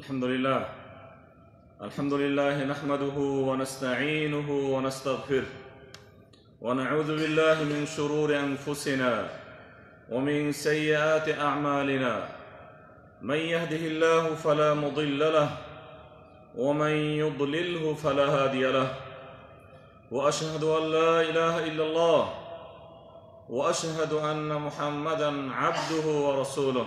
الحمد لله. الحمد لله نحمده ونستعينه ونستغفره. ونعوذ بالله من شرور أنفسنا ومن سيئات أعمالنا. من يهده الله فلا مضل له ومن يضلله فلا هادي له. وأشهد أن لا إله إلا الله وأشهد أن محمدا عبده ورسوله.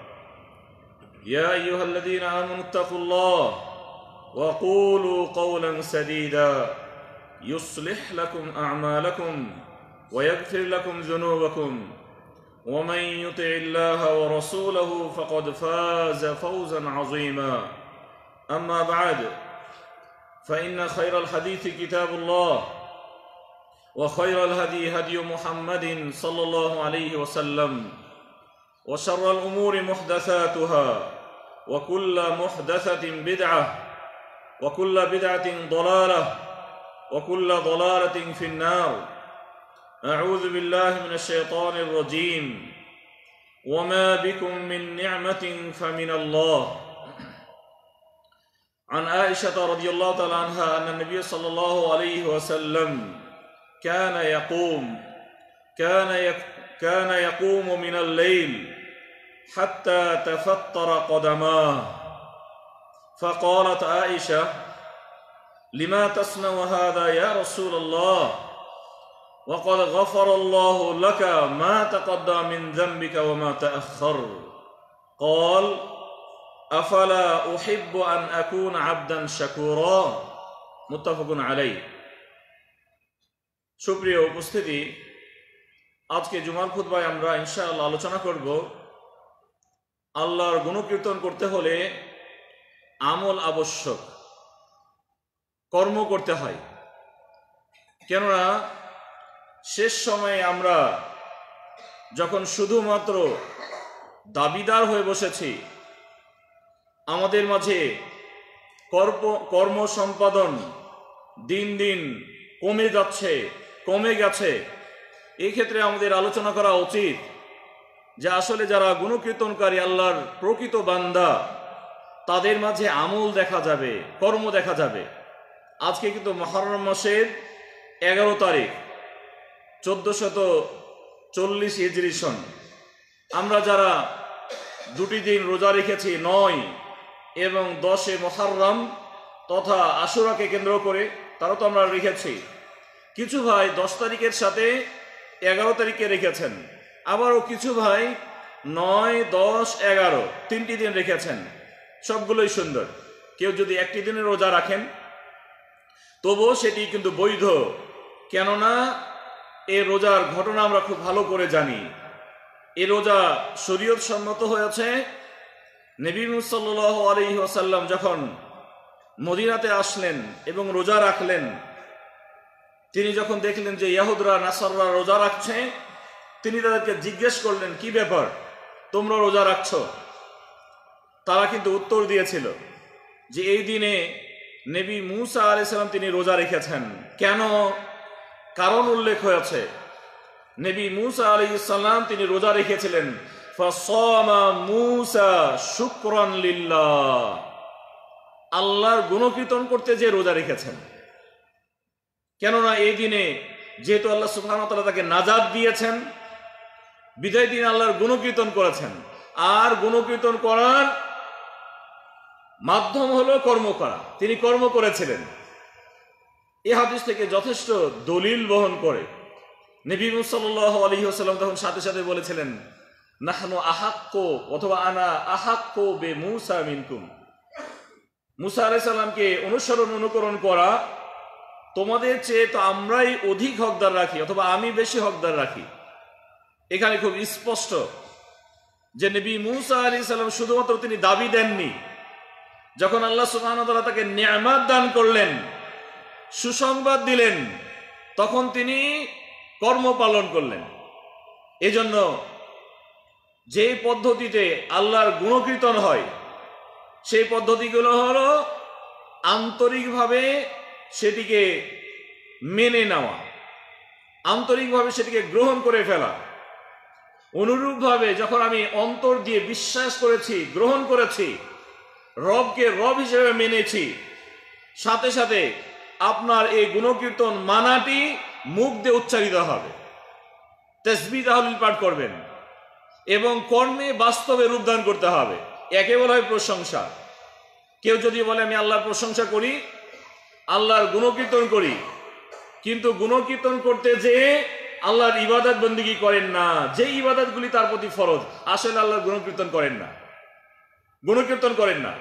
يا أيها الذين آمنوا اتقوا الله وقولوا قولا سديدا يصلح لكم أعمالكم ويغفر لكم ذنوبكم ومن يطع الله ورسوله فقد فاز فوزا عظيما أما بعد فإن خير الحديث كتاب الله وخير الهدي هدي محمد صلى الله عليه وسلم وشر الأمور محدثاتها وكل محدثة بدعة وكل بدعة ضلالة وكل ضلالة في النار. أعوذ بالله من الشيطان الرجيم. وما بكم من نعمة فمن الله. عن عائشة رضي الله تعالى عنها أن النبي صلى الله عليه وسلم كان يقوم كان كان يقوم من الليل حتى تفطر قدماه فقالت عائشه لما تصنع هذا يا رسول الله وقد غفر الله لك ما تقدم من ذنبك وما تاخر قال افلا احب ان اكون عبدا شكورا متفق عليه সুপ্রিয় উপস্থিতি আজকে জুমার খুতবায় আমরা ইনশাআল্লাহ আলোচনা করব আল্লাহর গুণকীর্তন করতে হলে আমল আবশ্যক, কর্ম করতে হয়। কেননা শেষ সময়ে আমরা যখন শুধুমাত্র দাবিদার হয়ে বসেছি, আমাদের মাঝে কর্ম কর্ম সম্পাদন দিন দিন কমে যাচ্ছে, কমে গেছে। এই ক্ষেত্রে আমাদের আলোচনা করা উচিত যে আসলে যারা গুণকীর্তনকারী, আল্লাহর প্রকৃত বান্দা, তাদের মাঝে আমল দেখা যাবে, কর্ম দেখা যাবে। আজকে কিন্তু মহরম মাসের এগারো তারিখ, চোদ্দশত চল্লিশ ইজরি সন। আমরা যারা দুটি দিন রোজা রেখেছি, নয় এবং দশে মহারম তথা আশুরাকে কেন্দ্র করে তারও তো আমরা রেখেছি। কিছু ভাই দশ তারিখের সাথে এগারো তারিখে রেখেছেন। আবারও কিছু ভাই নয়, দশ, এগারো, তিনটি দিন রেখেছেন। সবগুলোই সুন্দর। কেউ যদি একটি দিনের রোজা রাখেন, তবুও সেটি কিন্তু বৈধ। কেননা, এ রোজার ঘটনা আমরা খুব ভালো করে জানি। এ রোজা শরীয়ত সম্মত হয়েছে। নবী মুসাল্লাহ আলী যখন মদিনাতে আসলেন এবং রোজা রাখলেন তিনি যখন দেখলেন যে ইয়াহুদরা নাসাররা রোজা রাখছে, তিনি তাদেরকে জিজ্ঞেস করলেন, কি ব্যাপার? তোমরা রোজা রাখছ? তারা কিন্তু উত্তর দিয়েছিল যে এই দিনে নেবী মুসা আলাইসাল্লাম তিনি রোজা রেখেছেন। কেন? কারণ উল্লেখ হয়েছে, নেবী মুসা আলি সাল্লাম তিনি রোজা রেখেছিলেন। আল্লাহর গুণকীর্তন করতে যে রোজা রেখেছেন। কেননা এই দিনে যেহেতু আল্লাহ সুফানতলা তাকে নাজাদ দিয়েছেন, বিদায় দিন আল্লাহর গুণকীর্তন করেছেন। আর গুণকীর্তন করার মাধ্যম হলো কর্ম করা। তিনি কর্ম করেছিলেন। এ হাদিস থেকে যথেষ্ট দলিল বহন করে। নবী মুসাল্লাহ আলী সাল্লাম তখন সাথে সাথে বলেছিলেন, নাহনু আহাক্য অথবা আনা আহাক্য বে মুসা মিনকুম। মুসা আলাই সাল্লামকে অনুসরণ, অনুকরণ করা তোমাদের চেয়ে তো আমরাই অধিক হকদার রাখি, অথবা আমি বেশি হকদার রাখি। এখানে খুব স্পষ্ট যে নবী মুসা আলী সাল্লাম শুধুমাত্র তিনি দাবি দেননি। যখন আল্লাহ সুবাহ তাকে নিয়ামাত দান করলেন, সুসংবাদ দিলেন, তখন তিনি কর্ম পালন করলেন। এজন্য যে পদ্ধতিতে আল্লাহর গুণকীর্তন হয়, সেই পদ্ধতিগুলো হলো আন্তরিকভাবে সেটিকে মেনে নেওয়া, আন্তরিকভাবে সেটিকে গ্রহণ করে ফেলা। অনুরূপভাবে যখন আমি অন্তর দিয়ে বিশ্বাস করেছি, গ্রহণ করেছি, রবকে রব হিসেবে মেনেছি, সাথে সাথে আপনার এই গুণকীর্তন মানাটি মুখ দিয়ে উচ্চারিত হবে। তেসবি তাহলিল পাঠ করবেন এবং কর্মে বাস্তবে রূপদান করতে হবে। একে বলা হয় প্রশংসা। কেউ যদি বলে, আমি আল্লাহর প্রশংসা করি আল্লাহর গুণকীর্তন করি। কিন্তু গুণকীর্তন করতে যে আল্লাহর ইবাদত বন্দিগি করেন না, যে ইবাদতগুলি তার প্রতি ফরজ, আসলে আল্লাহর গুণকীর্তন করেন না। গুণকীর্তন করেন না।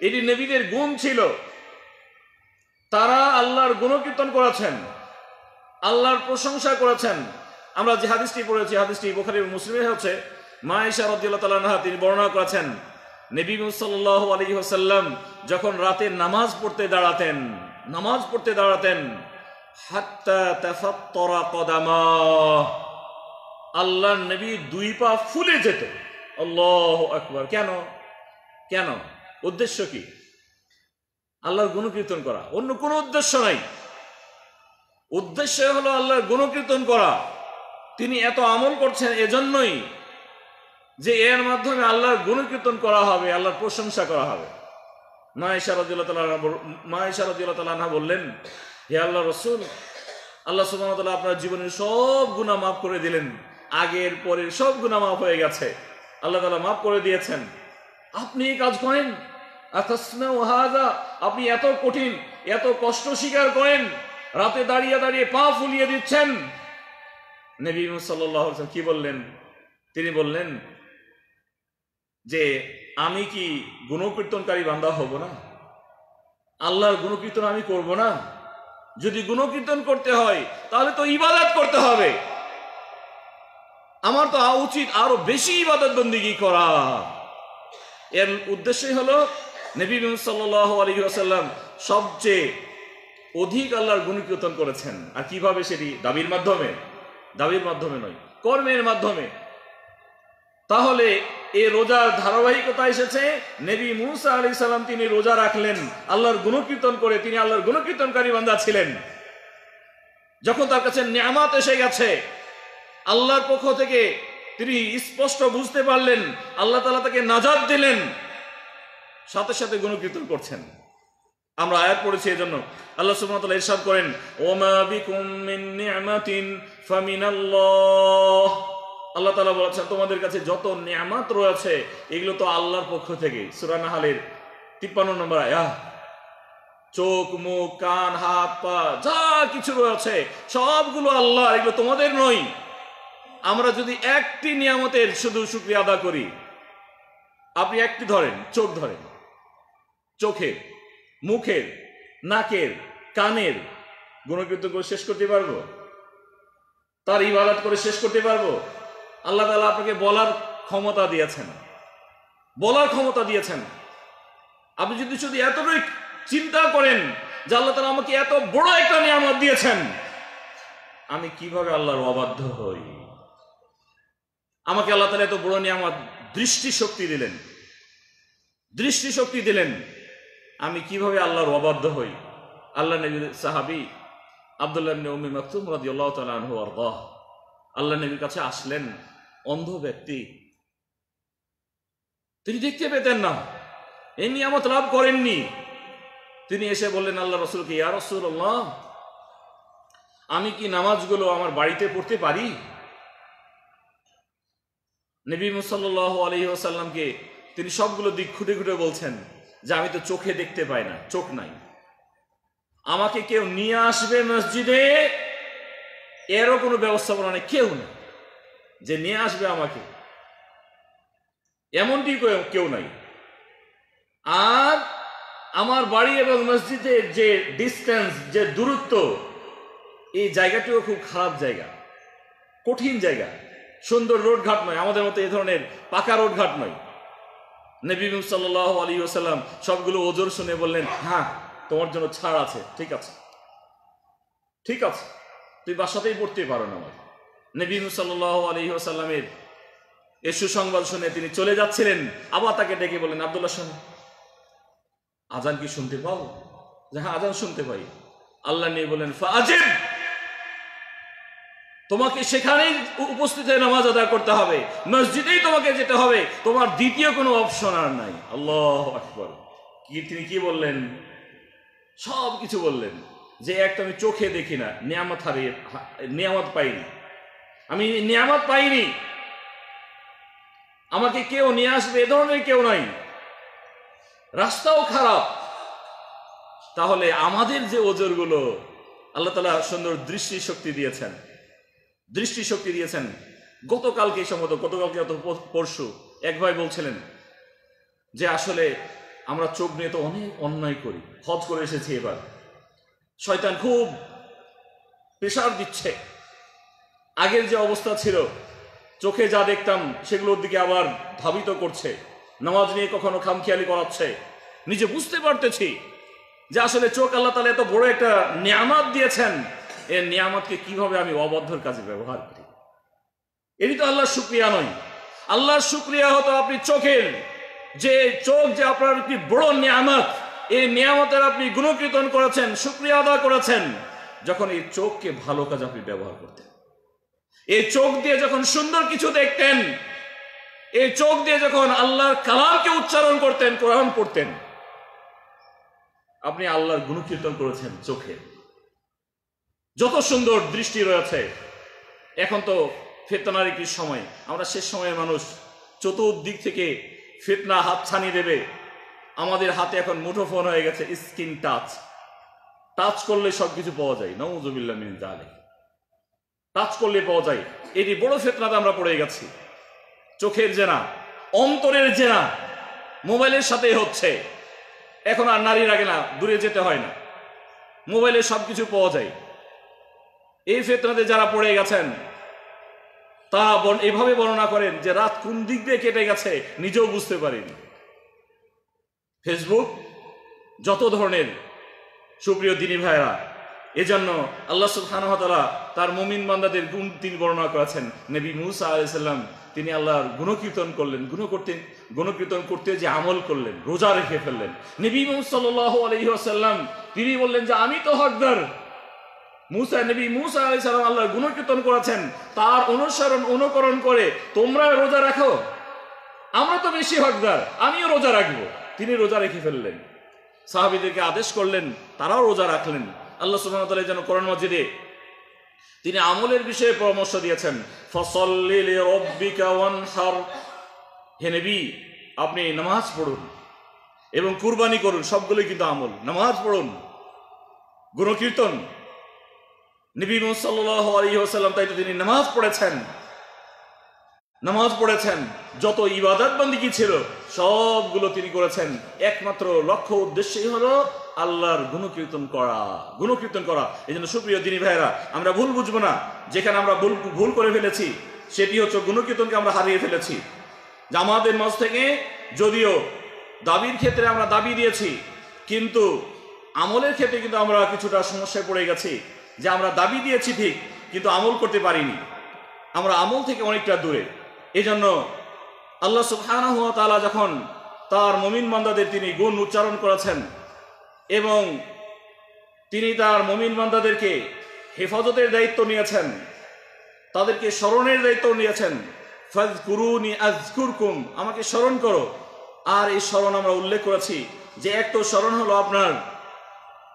এটি নবীদের গুণ ছিল। তারা আল্লাহর গুণকীর্তন করেছেন। আল্লাহর প্রশংসা করেছেন। আমরা যে হাদিসটি পড়েছি, হাদিসটি বোখারি মুসলিমে হচ্ছে, মা ইশা রদিল্লা তালাহা তিনি বর্ণনা করেছেন, নবী সাল্লাহ আলী হাসাল্লাম যখন রাতে নামাজ পড়তে দাঁড়াতেন নামাজ পড়তে দাঁড়াতেন। আল্লাহ নবী দুই পা ফুলে যেত। আল্লাহ আকবার। কেন? কেন? উদ্দেশ্য কি? আল্লাহর গুণকীর্তন করা। অন্য কোনো উদ্দেশ্য নাই। উদ্দেশ্য হলো আল্লাহর গুণকীর্তন করা। তিনি এত আমল করছেন এজন্যই যে এর মাধ্যমে আল্লাহর গুণকীর্তন করা হবে, আল্লাহর প্রশংসা করা হবে। বললেন, হে আল্লাহ রসুল, আল্লাহ সুবাহতাল্লাহ আপনার জীবনের সব গুণা মাফ করে দিলেন। আগের, পরের সব গুণা মাফ হয়ে গেছে। আল্লাহ তালা মাফ করে দিয়েছেন। আপনি কাজ করেন? আপনি এত কঠিন, এত কষ্ট স্বীকার করেন, রাতে দাঁড়িয়ে দাঁড়িয়ে পা ফুলিয়ে দিচ্ছেন। নবী সাল্লাহ কি বললেন? তিনি বললেন যে আমি কি গুণকীর্তনকারী বান্দা হব না? আল্লাহর গুণকীর্তন আমি করব না? যদি গুণকীর্তন করতে হয়, তাহলে তো ইবাদত করতে হবে। আমার তো উচিত আরও বেশি ইবাদত বন্দিগি করা। এর উদ্দেশ্যই হলো, নবী আসাল্লাম সবচেয়ে অধিক আল্লাহর গুণকীর্তন করেছেন। আর কীভাবে সেটি? দাবির মাধ্যমে? দাবির মাধ্যমে নয়, কর্মের মাধ্যমে। তাহলে এ রোজার ধারাবাহিকতা এসেছে। নবী মুসা আলি সাল্লাম তিনি রোজা রাখলেন। আল্লাহর গুণকীর্তন করে তিনি আল্লাহর গুণকীর্তনকারী বান্দা ছিলেন। যখন তার কাছে নিয়ামাত এসে গেছে, আল্লাহর পক্ষ থেকে তিনি স্পষ্ট বুঝতে পারলেন, আল্লাহ তালা তাকে নাজাদ দিলেন, সাথে সাথে গুণকীর্তন করছেন। আমরা আয়াত পড়েছি এই জন্য আল্লাহ সুবহানাহু ইরশাদ করেন ওমা বিকুম মিন ফামিনাল্লাহ। আল্লাহ তালা বলেছেন, তোমাদের কাছে যত নিয়ামত রয়েছে, এগুলো তো আল্লাহর পক্ষ থেকে। সূরা নাহালের 53 নম্বর আয়াত চোখ, মুখ, কান, হাত, পা, যা কিছু রয়েছে, সবগুলো আল্লাহ, এগুলো তোমাদের নই আমরা যদি একটি নিয়ামতের শুধু শুক্রিয়া আদা করি, আপনি একটি ধরেন, চোখ ধরেন। চোখের, মুখের, নাকের, কানের, গুণকীর্তন করে শেষ করতে পারব? তার ইবাদত করে শেষ করতে পারব? আল্লাহ তালা আপনাকে বলার ক্ষমতা দিয়েছেন। বলার ক্ষমতা দিয়েছেন। আপনি যদি শুধু এতটুকু চিন্তা করেন যে আল্লাহ তালা আমাকে এত বড় একটা নিয়ামত দিয়েছেন, আমি কীভাবে আল্লাহর অবাধ্য হই? আমাকে আল্লাহ তালা এত বড় নিয়ামত দৃষ্টি শক্তি দিলেন। দৃষ্টি শক্তি দিলেন। আমি কীভাবে আল্লাহর অবাধ্য হই? আল্লাহ নবী সাহাবি আবদুল্লাহ উম্মি মাকতুম তাআলা আনহু আরদাহ, আল্লাহ নবীর কাছে আসলেন। অন্ধ ব্যক্তি। তিনি দেখতে পেতেন না। এই নিয়ামত লাভ করেননি। তিনি এসে বললেন, আল্লাহ রসুলকে ইয়া রসুল্লাহ আমি কি নামাজগুলো আমার বাড়িতে পড়তে পারি? নবী মুসাল্লাহ আলহি আসাল্লামকে তিনি সবগুলো দিক খুঁটে খুঁটে বলছেন যে, আমি তো চোখে দেখতে পাই না, চোখ নাই। আমাকে কেউ নিয়ে আসবে মসজিদে, এরও কোনো ব্যবস্থাপনা নেই, কেউ নেই। যে নিয়ে আসবে আমাকে। এমনটি কেউ নাই। আর আমার বাড়ি এবং মসজিদের যে ডিস্টেন্স যে দূরত্ব, এই জায়গাটিও খুব খারাপ জায়গা। কঠিন জায়গা। সুন্দর রোড ঘাট নয়। আমাদের মতো এই ধরনের পাকা রোড ঘাট নয়। নবী সাল্লাহ আলী ওসাল্লাম সবগুলো ওজোর শুনে বললেন হ্যাঁ তোমার জন্য ছাড় আছে। ঠিক আছে। ঠিক আছে। তুই বাসাতেই পড়তে পারো না নবী সাল্লাহ আলী ওসাল্লামের এ সুসংবাদ শুনে তিনি চলে যাচ্ছিলেন। আবার তাকে ডেকে বললেন, আবদুল্লাহ শোন, আজান কি শুনতে পাও? হ্যাঁ আজান শুনতে পাই। আল্লাহ নিয়ে বলেন ফাজিব তোমাকে সেখানেই উপস্থিত হয়ে নামাজ আদায় করতে হবে। মসজিদেই তোমাকে যেতে হবে। তোমার দ্বিতীয় কোনো অপশন আর নাই। আল্লাহ আকবর। কি, তিনি কি বললেন? সব কিছু বললেন। যে একটা আমি চোখে দেখি না, নিয়ামত হারিয়ে নিয়ামত পাইনি। আমি নিয়ামত পাইনি। আমাকে কেউ নিয়ে আসবে, এ ধরনের কেউ নাই। রাস্তাও খারাপ। তাহলে আমাদের যে ওজরগুলো, আল্লাহ তালা সুন্দর দৃষ্টি শক্তি দিয়েছেন। দৃষ্টি শক্তি দিয়েছেন। গতকালকে সম্ভবত, গতকালকে অত পরশু এক ভাই বলছিলেন যে আসলে আমরা চোখ নিয়ে তো অনেক অন্যায় করি হজ করে এসেছি এবার। শয়তান খুব প্রেশার দিচ্ছে। আগের যে অবস্থা ছিল, চোখে যা দেখতাম সেগুলোর দিকে আবার ধাবিত করছে। নামাজ নিয়ে কখনো খামখেয়ালি করাচ্ছে। নিজে বুঝতে পারতেছি যে আসলে চোখ আল্লাহ তালা এত বড় একটা নিয়ামত দিয়েছেন। এর নিয়ামতকে কীভাবে আমি অবদ্ধর কাজে ব্যবহার করি? এটি তো আল্লাহর শুক্রিয়া নয়। আল্লাহর শুক্রিয়া হতো আপনি চোখের যে চোখ যে আপনার একটি বড় নিয়ামত, এই নিয়ামতের আপনি গুণকীর্তন করেছেন, শুক্রিয়া আদা করেছেন। যখন এই চোখকে ভালো কাজ আপনি ব্যবহার করতেন। এই চোখ দিয়ে যখন সুন্দর কিছু দেখতেন, এই চোখ দিয়ে যখন আল্লাহর কালামকে উচ্চারণ করতেন, কোরআন পড়তেন, আপনি আল্লাহর গুণকীর্তন করেছেন চোখে। যত সুন্দর দৃষ্টি রয়েছে, এখন তো ফেতনার একটি সময়। আমরা শেষ সময়ের মানুষ, চতুর্দিক থেকে ফেতনা হাত ছানি দেবে। আমাদের হাতে এখন মুঠোফোন হয়ে গেছে, স্ক্রিন টাচ। টাচ করলে সবকিছু পাওয়া যায়। নজুবিল্লা মিন জালে টাচ করলে পাওয়া যায়। এটি বড় ফেতনাতে আমরা পড়ে গেছি। চোখের জেনা, অন্তরের জেনা, মোবাইলের সাথে হচ্ছে। এখন আর নারী লাগে না, দূরে যেতে হয় না। মোবাইলে সবকিছু পাওয়া যায়। এই ফেতনাতে যারা পড়ে গেছেন তা এভাবে বর্ণনা করেন যে রাত কোন দিক দিয়ে কেটে গেছে, নিজেও বুঝতে পারেন। ফেসবুক যত ধরনের সুপ্রিয় দিনী ভাইরা এজন্য আল্লাহ সুলহানহতালা তার মুমিন বান্দাদের গুণ তিনি বর্ণনা করেছেন। নবী মুসা আলাইসাল্লাম তিনি আল্লাহর গুণকীর্তন করলেন গুণ করতেন গুণকীর্তন করতে যে আমল করলেন, রোজা রেখে ফেললেন। নবী সাল্লাহ আলহিহাসাল্লাম তিনি বললেন যে, আমি তো হকদার। মুসা নবী মুসা আলাই সালাম আল্লাহ গুণকীর্তন করেছেন। তার অনুসরণ, অনুকরণ করে তোমরা রোজা রাখো। আমরা তো বেশি হকদার, আমিও রোজা রাখব। তিনি রোজা রেখে ফেললেন। সাহাবিদেরকে আদেশ করলেন, তারাও রোজা রাখলেন। আল্লাহ সুবাহ যেন কোরআন মসজিদে তিনি আমলের বিষয়ে পরামর্শ দিয়েছেন। নবী, আপনি নামাজ পড়ুন এবং কুরবানি করুন, সবগুলোই কিন্তু আমল। নামাজ পড়ুন, গুণকীর্তন। নবী সাল্লাহ তাই তো তিনি নামাজ পড়েছেন। নামাজ পড়েছেন, যত ইবাদত বন্দী ছিল, সবগুলো তিনি করেছেন। একমাত্র লক্ষ্য উদ্দেশ্যই হলো আল্লাহর গুণকীর্তন করা গুণকীর্তন করা। এই জন্য সুপ্রিয় দিনী ভাইরা আমরা ভুল বুঝব না। যেখানে আমরা ভুল ভুল করে ফেলেছি, সেটি হচ্ছে গুণকীর্তনকে আমরা হারিয়ে ফেলেছি। জামাতের মাঝ থেকে যদিও দাবির ক্ষেত্রে আমরা দাবি দিয়েছি, কিন্তু আমলের ক্ষেত্রে কিন্তু আমরা কিছুটা সমস্যায় পড়ে গেছি। যে আমরা দাবি দিয়েছি ঠিক, কিন্তু আমল করতে পারিনি। আমরা আমল থেকে অনেকটা দূরে। এই জন্য আল্লাহ সুবহানাহু তাআলা যখন তার মমিন বান্দাদের তিনি গুণ উচ্চারণ করেছেন এবং তিনি তার মমিন বান্দাদেরকে হেফাজতের দায়িত্ব নিয়েছেন। তাদেরকে স্মরণের দায়িত্ব নিয়েছেন। ফাজ কুরুনি আজকুরকুম, আমাকে স্মরণ করো। আর এই স্মরণ আমরা উল্লেখ করেছি যে এক তো স্মরণ হলো আপনার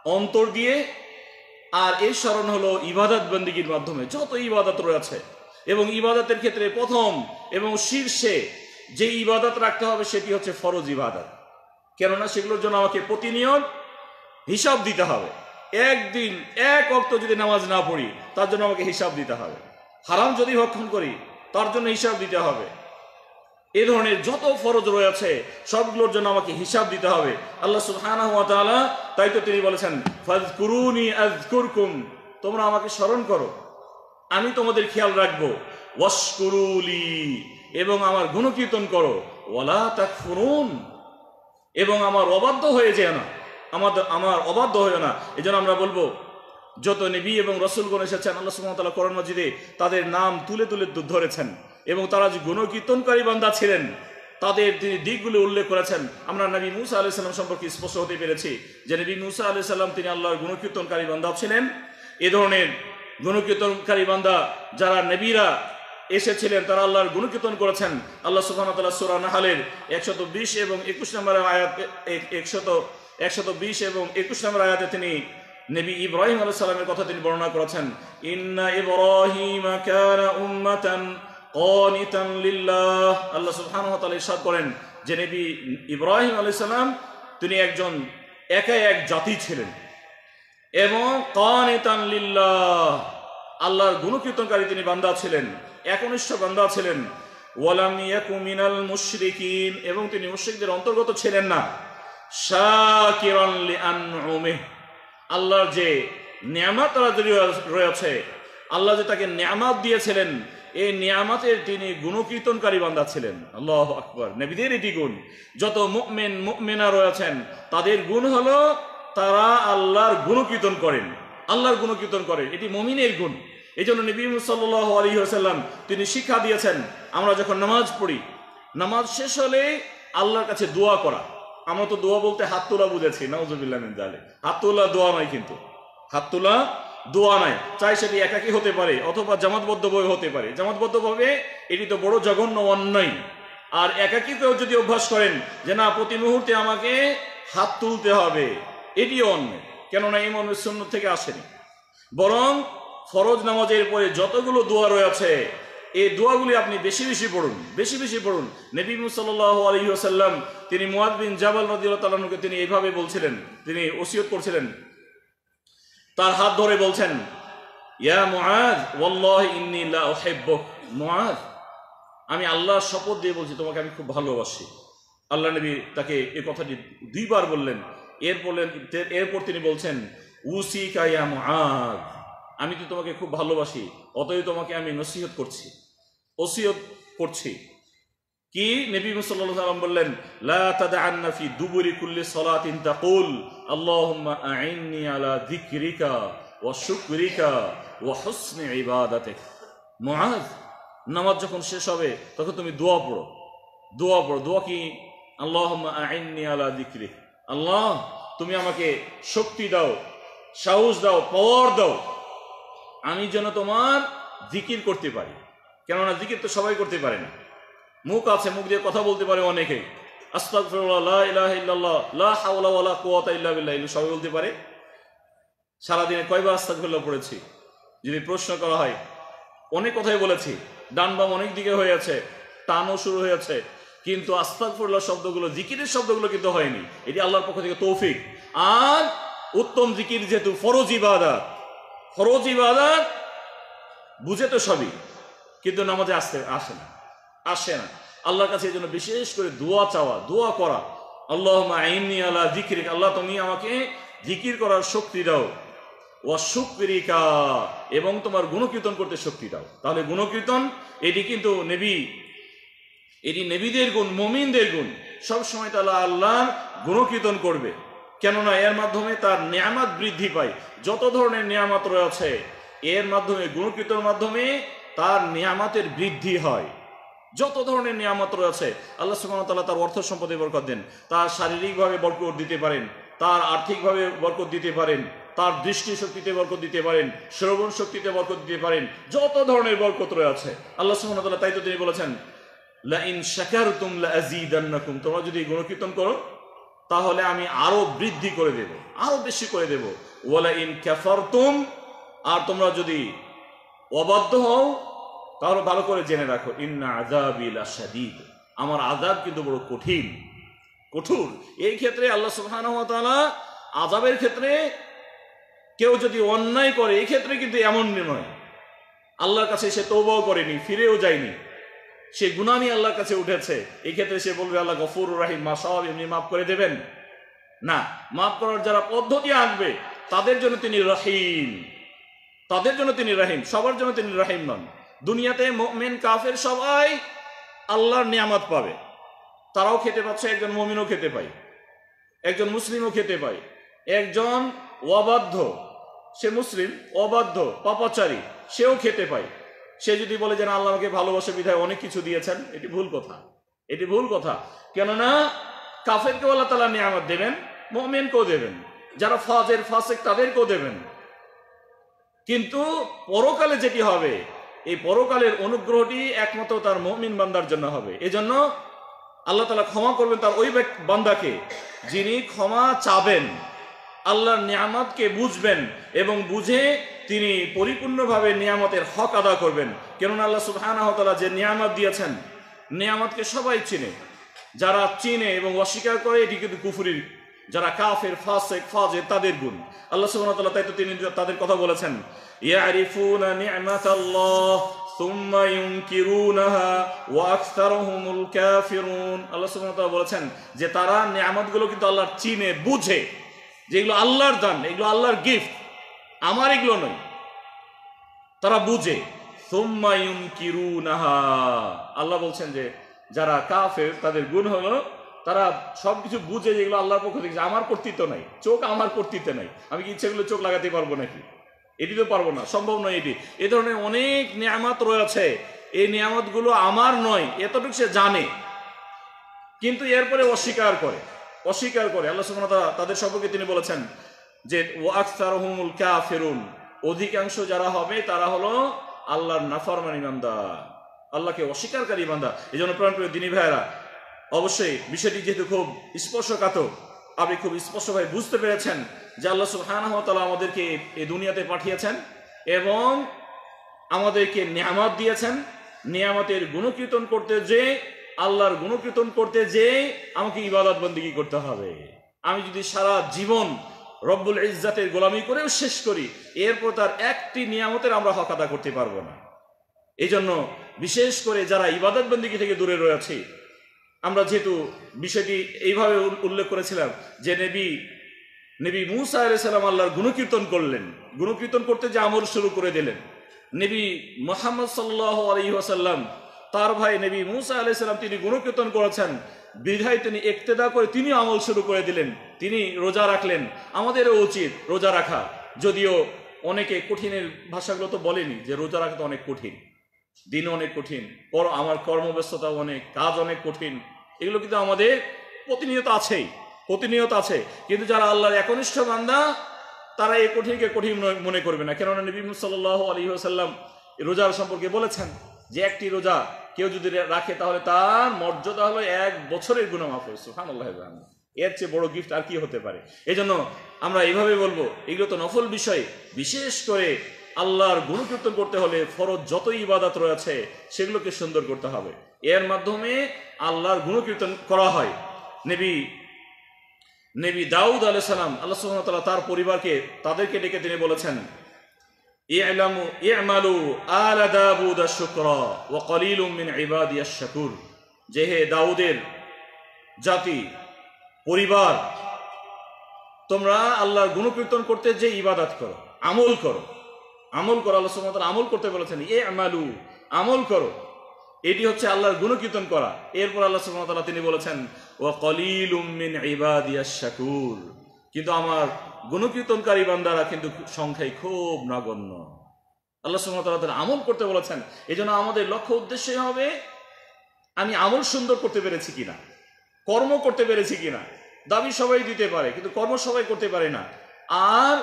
অন্তর দিয়ে, আর এই স্মরণ হলো ইবাদত বন্দিগির মাধ্যমে, যত ইবাদত রয়েছে। এবং ইবাদতের ক্ষেত্রে প্রথম এবং শীর্ষে যে ইবাদত রাখতে হবে সেটি হচ্ছে ফরজ ইবাদত। কেননা সেগুলোর জন্য আমাকে প্রতিনিয়ত হিসাব দিতে হবে। একদিন, এক অক্ত যদি নামাজ না পড়ি, তার জন্য আমাকে হিসাব দিতে হবে। হারাম যদি ভক্ষণ করি, তার জন্য হিসাব দিতে হবে। এ ধরনের যত ফরজ রয়েছে সবগুলোর জন্য আমাকে হিসাব দিতে হবে। আল্লাহ সুবহানাহু তাআলা, তাই তো তিনি বলেছেন ফাজকুরুনি আযকুরকুম তোমরা আমাকে স্মরণ করো। আমি তোমাদের খেয়াল রাখব। ওয়াশকুরুলি এবং আমার গুণকীর্তন করো। ওলা তাকফুরুন এবং আমার অবাধ্য হয়ে যেও না। আমাদের আমার অবাধ্য হয়ে না। এই আমরা বলব, যত নবী এবং রসুলগণ এসেছেন, আল্লাহ সুমতাল্লাহ করণ মজিদে তাদের নাম তুলে তুলে ধরেছেন। এবং তারা যে গুণকীর্তনকারী বান্দা ছিলেন, তাদের তিনি দিকগুলি উল্লেখ করেছেন। আমরা নবী মুসা আলি সাল্লাম সম্পর্কে স্পষ্ট হতে পেরেছি যে নবী মুসা আলি সাল্লাম তিনি আল্লাহর গুণকীর্তনকারী বান্দা ছিলেন। এ ধরনের গুণকীর্তনকারী বান্দা যারা নবীরা এসেছিলেন, তারা আল্লাহর গুণকীর্তন করেছেন। আল্লাহ সুবহানাহু সুরা নাহালের একশত বিশ এবং একুশ নম্বর আয়াত একশত একশত বিশ এবং একুশ নম্বর আয়াতে তিনি নবী ইব্রাহিম আলাইহিস সালামের কথা তিনি বর্ণনা করেছেন, ইন্না ইব্রাহিম উম্মাতান আল্লাহ সুবহানাহু করেন যে নবী ইব্রাহিম আলাইহিস সালাম তিনি একজন একাই এক জাতি ছিলেন এবং কানিতান লিল্লাহ, আল্লাহর গুণকীর্তনকারী তিনি বান্দা ছিলেন, একনিষ্ঠ বান্দা ছিলেন। ওয়ালাম ইয়াকু মিনাল মুশরিকিন, এবং তিনি মুশরিকদের অন্তর্গত ছিলেন না। আল্লাহর যে নিয়ামত রয়েছে, আল্লাহ যে তাকে নিয়ামত দিয়েছিলেন, এই নিয়ামতের তিনি গুণকীর্তনকারী বান্দা ছিলেন। আল্লাহ আকবর। নবীদের এটি গুণ। যত মুকমেন মুকমেনা রয়েছেন, তাদের গুণ হলো তারা আল্লাহর গুণকীর্তন করেন। আল্লাহর গুণকীর্তন করেন। এটি মমিনের গুণ। এই জন্য নবী সাল্লাহ আলী সাল্লাম তিনি শিক্ষা দিয়েছেন, আমরা যখন নামাজ পড়ি, নামাজ শেষ হলে আল্লাহর কাছে দোয়া করা। আমরা তো দোয়া বলতে হাত তোলা বুঝেছি, নাউজুবিল্লাহ মিন জালে হাত তোলা দোয়া নয় কিন্তু। হাত তোলা দোয়া নাই চাই সেটি একাকি হতে পারে, অথবা জামাতবদ্ধ ভাবে হতে পারে। জামাতবদ্ধ ভাবে এটি তো বড় জঘন্য অন্যায়। আর একাকিতেও যদি অভ্যাস করেন যে না, প্রতি মুহূর্তে আমাকে হাত তুলতে হবে, এটিও অন্যায়। কেননা এই শূন্য থেকে আসেনি। বরং ফরজ নামাজের পরে যতগুলো দোয়া রয়েছে এই দোয়াগুলি আপনি বেশি বেশি পড়ুন, বেশি বেশি পড়ুন। নবী সাল্লাহ আলী আসাল্লাম তিনি মুয়াদ বিন জাবাল তালানুকে তিনি এইভাবে বলছিলেন, তিনি ওসিয়ত করছিলেন। তার হাত ধরে বলছেন, ইয়া আমি আল্লাহর শপথ দিয়ে বলছি, তোমাকে আমি খুব ভালোবাসি। আল্লাহ নবী তাকে এই কথাটি দুইবার বললেন। এর বললেন এরপর তিনি বলছেন, উসিকা ইয়া মুআদ। আমি তো তোমাকে খুব ভালোবাসি, অতএব তোমাকে আমি নসিহত করছি। ওসিয়ত করছি। কি নবী সাল্লাল্লাহু আলাইহি সাল্লাম বললেন, লা তাদআন্না ফি দুবুরি কুল্লি সালাতিন তাকুল, আল্লাহুম্মা আইন্নি আলা যিকরিকা ওয়া শুকরিকা ওয়া হুসনি ইবাদাতিক। মুআজ, নামাজ যখন শেষ হবে, তখন তুমি দোয়া পড়ো। দোয়া পড়ো। দোয়া কি? আল্লাহুম্মা আইন্নি আলা যিকরিক আল্লাহ, তুমি আমাকে শক্তি দাও, সাহস দাও, পাওয়ার দাও। আমি যেন তোমার জিকির করতে পারি। কেননা জিকির তো সবাই করতে পারে না। মুখ আছে, মুখ দিয়ে কথা বলতে পারে অনেকে। আস্তাগফিরুল্লাহ, লা ইলাহা ইল্লাল্লাহ, লা হাওলা ওয়ালা কুওয়াতা ইল্লা বিল্লাহ, এগুলো সবাই বলতে পারে। সারাদিনে কয়বার আস্তাগফিরুল্লাহ পড়েছি? যদি প্রশ্ন করা হয়, অনেক কথাই বলেছি। ডান বাম অনেক দিকে হয়ে আছে, টানও শুরু হয়েছে কিন্তু আস্তাগফিরুল্লাহ শব্দগুলো, জিকিরের শব্দগুলো কিন্তু হয়নি। এটি আল্লাহর পক্ষ থেকে তৌফিক। আর উত্তম জিকির যেহেতু ফরজ ইবাদত ফরজ ইবাদত, বুঝে তো সবই, কিন্তু নামাজে আসতে, আসে না আসে না। আল্লাহর কাছে এই জন্য বিশেষ করে দোয়া চাওয়া, দোয়া করা। আল্লাহ আইনি আল্লাহ জিকির আল্লাহ তুমি আমাকে জিকির করার শক্তি দাও। অসুকরিকা এবং তোমার গুণকীর্তন করতে শক্তি দাও। তাহলে গুণকীর্তন, এটি কিন্তু নেবী, এটি নেবীদের গুণ, মমিনদের গুণ। সব সময় তাহলে আল্লাহর গুণকীর্তন করবে। কেননা এর মাধ্যমে তার নিয়ামাত বৃদ্ধি পায়। যত ধরনের নিয়ামত রয়েছে, এর মাধ্যমে গুণকীর্তনের মাধ্যমে তার নিয়ামাতের বৃদ্ধি হয়। যত ধরনের নিয়ামত রয়েছে, আল্লাহ সুবাহতাল্লাহ তার অর্থ সম্পদে বরকত দেন। তার শারীরিকভাবে বরকত দিতে পারেন, তার আর্থিকভাবে বরকত দিতে পারেন, তার দৃষ্টি শক্তিতে বরকত দিতে পারেন, শ্রবণ শক্তিতে বরকত দিতে পারেন, যত ধরনের বরকত রয়েছে। আল্লাহ সুবাহতাল্লাহ তাই তো তিনি বলেছেন, লা ইন শাকারতুম লা আযীদান্নাকুম। তোমরা যদি গুণকীর্তন করো তাহলে আমি আরও বৃদ্ধি করে দেব, আরও বেশি করে দেব। ওয়ালা ইন কাফারতুম, আর তোমরা যদি অবাধ্য হও, তাহলে ভালো করে জেনে রাখো, ইন্না আযাবিল আশাদীদ আমার আযাব কিন্তু বড় কঠিন, কঠোর। এই ক্ষেত্রে আল্লাহ সুবহানাহু আজাবের ক্ষেত্রে কেউ যদি অন্যায় করে এই ক্ষেত্রে কিন্তু এমন নয়। আল্লাহর কাছে সে তৌবাও করেনি, ফিরেও যায়নি। সে গুনামি আল্লাহর কাছে উঠেছে এই ক্ষেত্রে সে বলবে, আল্লাহ গফুর রাহিম মা সব এমনি মাফ করে দেবেন। না, মাফ করার যারা পদ্ধতি আনবে, তাদের জন্য তিনি রাহিম। তাদের জন্য তিনি রাহিম, সবার জন্য তিনি রাহিম নন। দুনিয়াতে মেন কাফের সবাই আল্লাহর নিয়ামত পাবে। তারাও খেতে পাচ্ছে, একজন মমিনও খেতে পায়, একজন মুসলিমও খেতে পায়। একজন অবাধ্য, সে মুসলিম, অবাধ্য, পাপাচারী, সেও খেতে পায়। সে যদি বলে যে না, আল্লাহ আমাকে ভালোবাসে, বিধায় অনেক কিছু দিয়েছেন, এটি ভুল কথা। এটি ভুল কথা। কেননা কাফেরকেও আল্লাহ তালা নিয়ামত দেবেন, মোমেনকেও দেবেন। যারা ফাজের ফাসেক, তাদেরকেও দেবেন। কিন্তু পরকালে যেটি হবে, এই পরকালের অনুগ্রহটি একমাত্র তার মমিন বান্দার জন্য হবে। এজন্য আল্লাহ তালা ক্ষমা করবেন তার ওই বান্দাকে, যিনি ক্ষমা চাবেন। আল্লাহর নিয়ামতকে বুঝবেন এবং বুঝে তিনি পরিপূর্ণভাবে নিয়ামতের হক আদা করবেন। কেননা আল্লাহ সুবহানাহু ওয়া তাআলা যে নিয়ামত দিয়েছেন, নিয়ামতকে সবাই চিনে। যারা চিনে এবং অস্বীকার করে, এটি কিন্তু কুফুরির। যারা কাফের, ফাসেক ফাজে তাদের গুণ। আল্লাহ সুবহানাহু ওয়া তাআলা তাই তো তিনি তাদের কথা বলেছেন, ইয়ারিফুনা নি'মাতাল্লাহ সুম্মা ইউনকিরুনাহা ওয়া আকসারুহুমুল কাফিরুন। আল্লাহ সুবহানাহু ওয়া তাআলা বলেছেন যে তারা নিয়ামতগুলো কিন্তু আল্লাহর চিনে, বুঝে। যেগুলো আল্লাহর দান, এগুলো আল্লাহর গিফট আমার এগুলো নয়। তারা বুঝে। আল্লাহ বলছেন যে, যারা কাফের, তাদের গুণ হলো, তারা সবকিছু বুঝে যেগুলো আল্লাহর পক্ষ থেকে। আমার কর্তৃত্ব নাই। চোখ আমার কর্তৃত্ব নাই। আমি কি ইচ্ছেগুলো চোখ লাগাতে পারব নাকি? এটি তো পারব না। সম্ভব নয় এটি। এ ধরনের অনেক নিয়ামত রয়েছে। এই নিয়ামতগুলো আমার নয়, এতটুকু সে জানে। কিন্তু এরপরে অস্বীকার করে। অস্বীকার করে। আল্লাহ তাআলা তাদের সম্পর্কে তিনি বলেছেন যে ওয়াকসারহুমুল কাফিরুন, অধিকাংশ যারা হবে, তারা হলো আল্লাহর নাফরমানি বান্দা, আল্লাহকে অস্বীকারকারী বান্দা। এই জন্য প্রাণপ্রিয় দিনী ভাইয়েরা, অবশ্যই বিষয়টি যেহেতু খুব স্পর্শকাতর, আপনি খুব স্পষ্টভাবে বুঝতে পেরেছেন যে আল্লাহ সুবহানাহু ওয়া তাআলা আমাদেরকে এই দুনিয়াতে পাঠিয়েছেন এবং আমাদেরকে নিয়ামত দিয়েছেন। নিয়ামতের গুণকীর্তন করতে যে, আল্লাহর গুণকীর্তন করতে যে, আমাকে ইবাদত বন্দিগি করতে হবে। আমি যদি সারা জীবন রব্বুল ইজ্জাতের গোলামি করেও শেষ করি। এরপর তার একটি নিয়ামতের আমরা হক আদা করতে পারব না। এই জন্য বিশেষ করে যারা ইবাদত বন্দিগি থেকে দূরে রয়েছে, আমরা যেহেতু বিষয়টি এইভাবে উল্লেখ করেছিলাম যে নেবী, নবী মুসা আলাইসাল্লাম আল্লাহর গুণকীর্তন করলেন। গুণকীর্তন করতে যে আমল শুরু করে দিলেন। নবী মোহাম্মদ সাল্লাহ আলহি ওয়াসাল্লাম, তার ভাই নবী মুসা আলাইসাল্লাম তিনি গুণকীর্তন করেছেন। বিধায় তিনি একতেদা করে তিনি আমল শুরু করে দিলেন। তিনি রোজা রাখলেন। আমাদেরও উচিত রোজা রাখা। যদিও অনেকে কঠিনের ভাষাগুলো তো বলেনি যে রোজা রাখা তো অনেক কঠিন। দিন অনেক কঠিন আমার কর্মব্যস্ততা অনেক, কাজ অনেক কঠিন। এগুলো কিন্তু আমাদের প্রতিনিয়ত আছেই, প্রতিনিয়ত আছে। কিন্তু যারা আল্লাহর একনিষ্ঠ বান্দা, তারা এই কঠিনকে কঠিন মনে- মনে করবে না। কেননা নবী সাল্লাহ আলী সাল্লাম রোজার সম্পর্কে বলেছেন যে একটি রোজা কেউ যদি রাখে, তাহলে তার মর্যাদা হলো এক বছরের গুণা মাফ আল্লাহ এর চেয়ে বড় গিফট আর কি হতে পারে? এই জন্য আমরা এইভাবে বলব, এগুলো তো নফল বিষয়। বিশেষ করে আল্লাহর গুণকীর্তন করতে হলে ফরজ যত ইবাদত রয়েছে, সেগুলোকে সুন্দর করতে হবে। এর মাধ্যমে আল্লাহর গুণকীর্তন করা হয়। নেবী, নবী দাউদ আলাইহিস সালাম, আল্লাহ তাআলা তার পরিবারকে, তাদেরকে ডেকে তিনি বলেছেন ই'লামু ই'মালু আলা দাউদ আশ-শুকরা ওয়া কলিলুম মিন শাকুর যে হে দাউদের জাতি, পরিবার, তোমরা আল্লাহর গুণকীর্তন করতে যে ইবাদত করো, আমল করো। আমল করো, আল্লাহ সুবহানাহু আমল করতে বলেছেন এ আমালু আমল করো। এটি হচ্ছে আল্লাহর গুণকীর্তন করা। এরপর আল্লাহ ওয়া তিনি বলেছেন, ওয়া কলিলুম মিন ইবাদিয়াশ শাকুর। কিন্তু আমার গুণকীর্তনকারী বান্দারা কিন্তু সংখ্যায় খুব নগণ্য। আল্লাহ তাআলা তাদের আমল করতে বলেছেন, এজন্য আমাদের লক্ষ্য উদ্দেশ্যই হবে, আমি আমল সুন্দর করতে পেরেছি কিনা, কর্ম করতে পেরেছি কিনা, দাবি সবাই দিতে পারে, কিন্তু কর্ম সবাই করতে পারে না। আর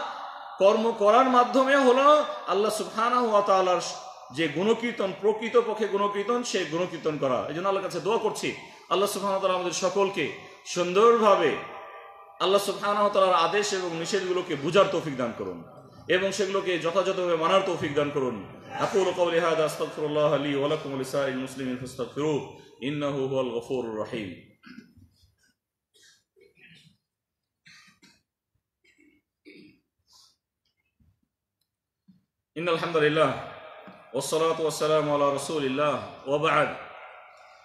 কর্ম করার মাধ্যমে হলো আল্লাহ সুবহানাহু ওয়া তাআলার যে গুণকীর্তন প্রকৃত পক্ষে গুণকীর্তন, সে গুণকীর্তন করা। এই জন্য আল্লাহর কাছে দোয়া করছি, আল্লাহ ওয়া তাআলা আমাদের সকলকে সুন্দরভাবে আল্লাহ সুবহানাহু ওয়া তাআলার আদেশ এবং নিষেধগুলোকে বুঝার তৌফিক দান করুন এবং সেগুলোকে যথাযথভাবে মানার তৌফিক দান করুন আকুলু কওলি হাদা আস্তাগফিরুল্লাহ লি ওয়া লাকুম ওয়া লিসাইরিল মুসলিমিন ফাস্তাগফিরুহু ইন্নাহু হুয়াল গফুরুর রহিম إن الحمد لله والصلاة والسلام على رسول الله وبعد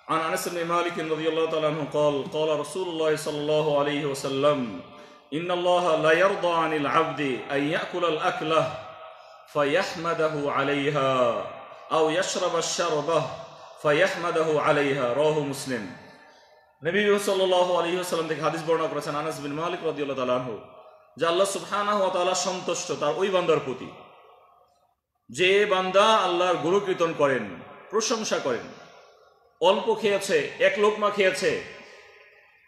عن أنس بن مالك رضي الله تعالى عنه قال قال رسول الله صلى الله عليه وسلم إن الله لا يرضى عن العبد أن يأكل الأكلة فيحمده عليها أو يشرب الشربة ফায়াহমাদাহু আলাইহা রাহু মুসলিম নবী সাল্লাল্লাহু আলাইহি ওয়াসাল্লাম থেকে হাদিস বর্ণনা করেছেন আনাস বিন মালিক রাদিয়াল্লাহু তাআলা আনহু যে আল্লাহ সুবহানাহু ওয়া তাআলা সন্তুষ্ট তার ওই বান্দার প্রতি যে বান্দা আল্লাহর গুরু কীর্তন করেন প্রশংসা করেন অল্প খেয়েছে, এক লোকমা খেয়েছে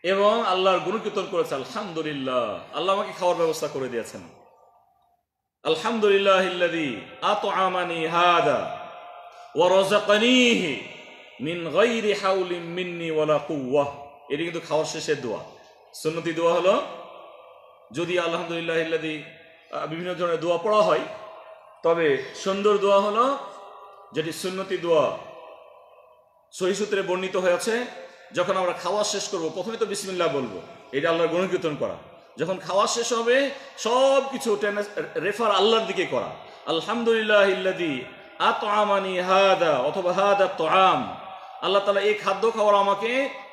এবং আল্লাহর গুরু কীর্তন করেছে, আলহামদুলিল্লাহ। আল্লাহ আমাকে খাওয়ার ব্যবস্থা করে দিয়েছেন। আলহামদুলিল্লাহ মিন কিন্তু খাওয়ার শেষের দোয়া। সুন্নতি দোয়া হলো, যদি আলহামদুলিল্লাহ বিভিন্ন ধরনের দোয়া পড়া হয়, তবে সুন্দর দোয়া হলো, যেটি সুন্নতি দোয়া সহি সূত্রে বর্ণিত হয়েছে যখন আমরা খাওয়া শেষ করব, প্রথমে তো বিসমিল্লাহ বলব, এটা আল্লাহর গুণকীর্তন করা। যখন খাওয়া শেষ হবে সব কিছু রেফার আল্লাহর দিকে করা। আলহামদুলিল্লাহ ইল্লাদি আতআমানি হাদা অথবা হাদা তোয়াম আল্লাহ তালা এই খাদ্য খাওয়ার আমাকে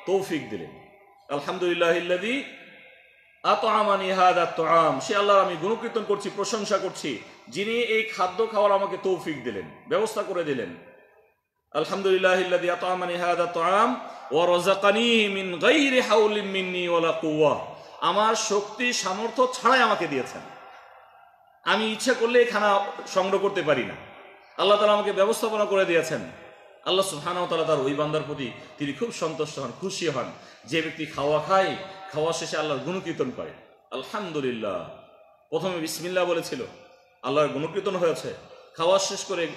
তৌফিক দিলেন। আলহামদুলিল্লাহ ইল্লাদি আতআমানি হাদা তোয়াম সে আল্লাহর আমি গুণকীর্তন করছি, প্রশংসা করছি, যিনি এই খাদ্য খাওয়ার আমাকে তৌফিক দিলেন, ব্যবস্থা করে দিলেন। আলহামদুলিল্লাহ ইল্লাযী আতআমানি হাদা তুআম ওয়া রাযাকানিহি মিন আমার শক্তি, সামর্থ্য ছাড়াই আমাকে দিয়েছেন। আমি ইচ্ছা করলে খানা সংগ্রহ করতে পারি না। আল্লাহ তালা আমাকে ব্যবস্থাপনা করে দিয়েছেন। আল্লাহ সুবহানাহু ওয়া তাআলা তার ওই বান্দার প্রতি তিনি খুব সন্তুষ্ট হন, খুশি হন। যে ব্যক্তি খাওয়া খায়, খাওয়া শেষে আল্লাহর গুণকীর্তন করে। আলহামদুলিল্লাহ। প্রথমে বিসমিল্লাহ বলেছিল, আল্লাহর গুণকীর্তন হয়েছে, খাওয়া শেষ করে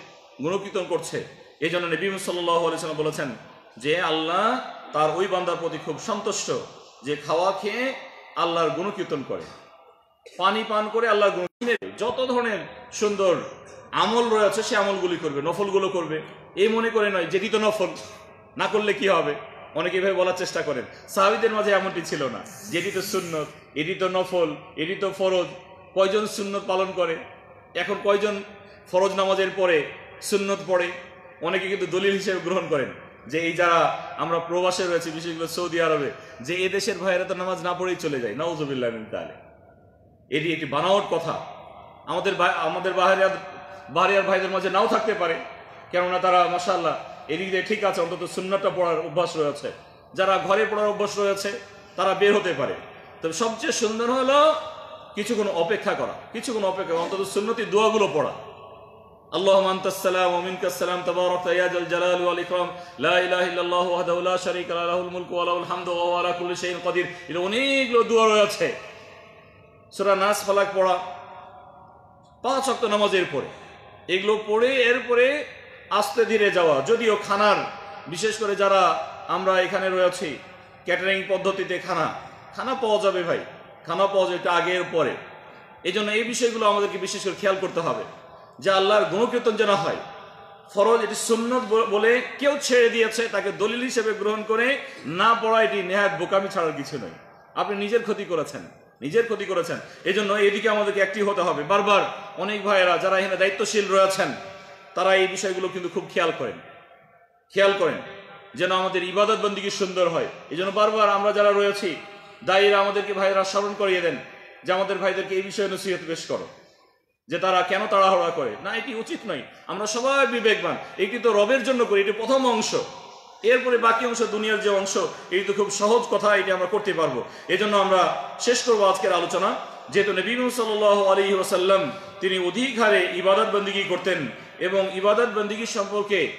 গুণকীর্তন করছে। এই জন্য নবী আলিয়াল্লাম বলেছেন যে আল্লাহ তার ওই বান্দার প্রতি খুব সন্তুষ্ট যে খাওয়া খেয়ে আল্লাহর গুণকীর্তন করে। পানি পান করে আল্লাহর গুণ যত ধরনের সুন্দর আমল রয়েছে, সে আমলগুলি করবে, নফলগুলো করবে। এই মনে করে নয়, যেটি তো নফল, না করলে কি হবে? অনেকে এভাবে বলার চেষ্টা করেন। সাহাবিদের মাঝে এমনটি ছিল না। যেটি তো সুন্নত, এটি তো নফল, এটি তো ফরজ। কয়জন সুন্নত পালন করে? এখন কয়জন ফরজ নামাজের পরে সুন্নত পড়ে? অনেকে কিন্তু দলিল হিসেবে গ্রহণ করেন যে এই যারা আমরা প্রবাসে রয়েছে, বিশেষ করে সৌদি আরবে, যে এ দেশের ভাইয়েরা তো নামাজ না পড়েই চলে যায়। নওজবিল্লাহ তাহলে এটি একটি বানাওয়াট কথা। আমাদের আমাদের বাহারিয়ার বাহারিয়ার ভাইদের মাঝে নাও থাকতে পারে, কেননা তারা মাসাল্লাহ এদিক দিয়ে ঠিক আছে, অন্তত সুন্নতটা পড়ার অভ্যাস রয়েছে। যারা ঘরে পড়ার অভ্যাস রয়েছে, তারা বের হতে পারে। তবে সবচেয়ে সুন্দর হলো, কিছুক্ষণ অপেক্ষা করা। কিছুক্ষণ অপেক্ষা অন্তত সুন্নতি দোয়াগুলো পড়া। اللهم انت السلام ومنك السلام تبارك يا ذا الجلال والاكرام لا اله الا الله وحده لا شريك له له الملك وله الحمد وهو على كل شيء قدير এর অনেকগুলো দোয়া রয়েছে সূরা নাস ফালাক পড়া পাঁচ ওয়াক্ত নামাজের পরে এগুলো পড়ে এরপরে আস্তে ধীরে যাওয়া যদিও খানার বিশেষ করে যারা আমরা এখানে রয়েছি ক্যাটারিং পদ্ধতিতে খানা খানা পাওয়া যাবে ভাই খানা পাওয়া যাবে এটা আগের পরে এই জন্য এই বিষয়গুলো আমাদেরকে বিশেষ করে খেয়াল করতে হবে যে আল্লাহর গুণকীর্তন যেন হয়। ফরজ এটি সুন্নত বলে কেউ ছেড়ে দিয়েছে, তাকে দলিল হিসেবে গ্রহণ করে না পড়া এটি নেহাত বোকামি ছাড়ার কিছু নয়। আপনি নিজের ক্ষতি করেছেন, নিজের ক্ষতি করেছেন। এই জন্য এদিকে আমাদেরকে অ্যাক্টিভ হতে হবে। বারবার অনেক ভাইয়েরা যারা এখানে দায়িত্বশীল রয়েছেন, তারা এই বিষয়গুলো কিন্তু খুব খেয়াল করেন। খেয়াল করেন যেন আমাদের ইবাদত বন্দিকে সুন্দর হয়। এই জন্য বারবার আমরা যারা রয়েছি, দায়ীরা আমাদেরকে ভাইয়েরা স্মরণ করিয়ে দেন যে আমাদের ভাইদেরকে এই বিষয়ে নসিহত পেশ করো। যে তারা কেন তাড়াহুড়া করে? না, এটি উচিত নয়। আমরা সবাই বিবেকবান। এটি তো রবের জন্য করি, এটি প্রথম অংশ। এরপরে বাকি অংশ, দুনিয়ার যে অংশ, এটি তো খুব সহজ কথা, এটি আমরা করতে পারব। এজন্য আমরা শেষ করব আজকের আলোচনা। যেহেতু নবী সাল আলী ওসাল্লাম তিনি অধিক হারে ইবাদত বন্দিগি করতেন এবং ইবাদত বন্দিগি সম্পর্কে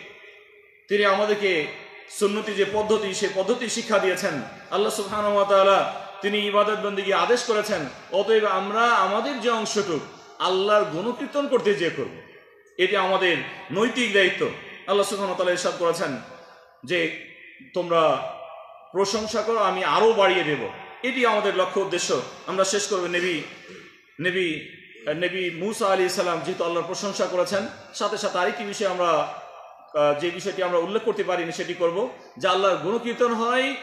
তিনি আমাদেরকে সুন্নতি যে পদ্ধতি সে পদ্ধতি শিক্ষা দিয়েছেন। আল্লাহ ওয়া তিনি ইবাদত বন্দিকে আদেশ করেছেন। অতএব আমরা আমাদের যে অংশটুক আল্লাহর গুণকীর্তন করতে যে করব। এটি আমাদের নৈতিক দায়িত্ব। আল্লাহ তাআলা ইরশাদ করেছেন যে, তোমরা প্রশংসা করো, আমি আরও বাড়িয়ে দেব। এটি আমাদের লক্ষ্য উদ্দেশ্য। আমরা শেষ করব নেবী নেবী নেবী মুসা আলী সালাম যেহেতু আল্লাহর প্রশংসা করেছেন, সাথে সাথে আরেকটি বিষয় আমরা যে বিষয়টি আমরা উল্লেখ করতে পারিনি সেটি করব, যে আল্লাহর গুণকীর্তন হয়,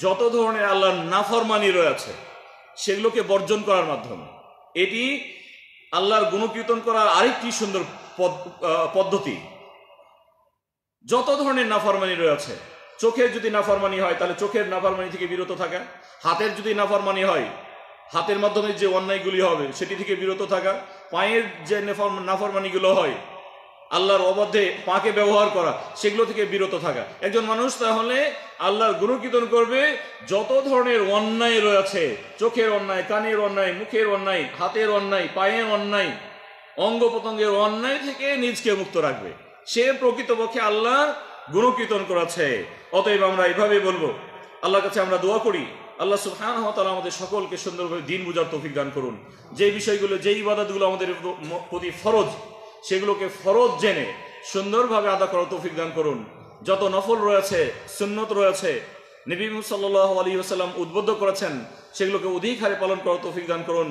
যত ধরনের আল্লাহর নাফরমানি রয়েছে, সেগুলোকে বর্জন করার মাধ্যমে। এটি আল্লাহর গুণকীর্তন করার আরেকটি সুন্দর পদ- পদ্ধতি। যত ধরনের নাফরমানি রয়েছে, চোখের যদি নাফরমানি হয়, তাহলে চোখের নাফরমানি থেকে বিরত থাকা, হাতের যদি নাফরমানি হয়, হাতের মাধ্যমে যে অন্যায়গুলি হবে, সেটি থেকে বিরত থাকা, পায়ের যে নাফর- নাফরমানিগুলো হয় আল্লাহর অবাধে পাকে ব্যবহার করা, সেগুলো থেকে বিরত থাকা। একজন মানুষ তাহলে আল্লাহর গুণকীর্তন করবে? যত ধরনের অন্যায় রয়েছে, চোখের অন্যায়, কানের অন্যায়, মুখের অন্যায়, হাতের অন্যায়, পায়ের অন্যায়, অঙ্গ প্রত্যঙ্গের অন্যায় থেকে নিজকে মুক্ত রাখবে। সে প্রকৃতপক্ষে আল্লাহ গুণকীর্তন করেছে? অতএব আমরা এইভাবে বলব, আল্লাহর কাছে আমরা দোয়া করি, আল্লাহ সুবহানাহু ওয়া তাআলা আমাদের সকলকে সুন্দরভাবে দিন বুঝার তৌফিক দান করুন। যে বিষয়গুলো, যে ইবাদতগুলো আমাদের প্রতি ফরজ সেগুলোকে ফরজ জেনে সুন্দরভাবে আদা করার তৌফিক দান করুন যত নফল রয়েছে সুন্নত রয়েছে নবী সাল্লাল্লাহু আলাইহি ওয়াসাল্লাম উদ্বুদ্ধ করেছেন সেগুলোকে অধিক হারে পালন করার তৌফিক দান করুন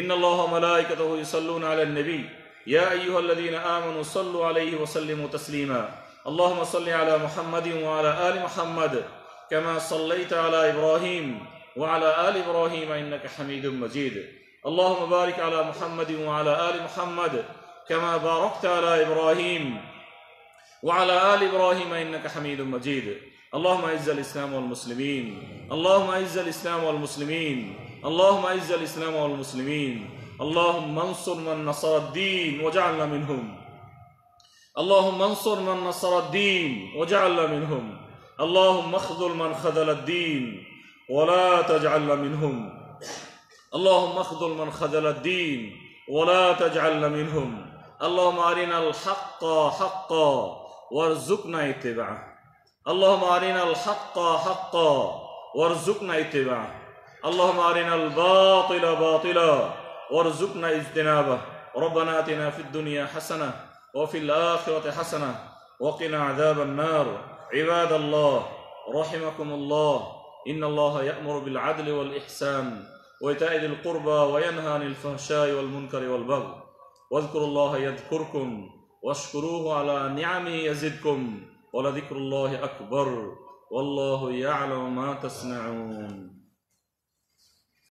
ইন্নাল্লাহা মালাইকাতাহু ইউসাল্লুনা আলান নবী ইয়া আইয়ুহাল্লাযীনা আমানু সাল্লু আলাইহি ওয়া সাল্লিমু তাসলিমা اللهم صل على محمد وعلى آل محمد كما صليت على إبراهيم وعلى آل إبراهيم إنك حميد مجيد اللهم بارك على محمد وعلى آل محمد كما باركت على إبراهيم وعلى آل إبراهيم إنك حميد مجيد. اللهم أعز الإسلام والمسلمين. اللهم أعز الإسلام والمسلمين. اللهم أعز الإسلام والمسلمين. اللهم انصر من نصر الدين وجعلنا منهم. اللهم انصر من نصر الدين وجعلنا منهم. اللهم اخذل من خذل الدين ولا تجعلنا منهم. اللهم اخذل من خذل الدين ولا تجعلنا منهم. اللهم أرنا الحق حقا وارزقنا اتباعه. اللهم أرنا الحق حقا وارزقنا اتباعه. اللهم أرنا الباطل باطلا وارزقنا اجتنابه. ربنا آتنا في الدنيا حسنة وفي الآخرة حسنة وقنا عذاب النار. عباد الله رحمكم الله. إن الله يأمر بالعدل والإحسان وإيتاء ذي القربى وينهى عن الفحشاء والمنكر والبغي. واذكروا الله يذكركم واشكروه على نعمه يزدكم ولذكر الله أكبر والله يعلم ما تصنعون.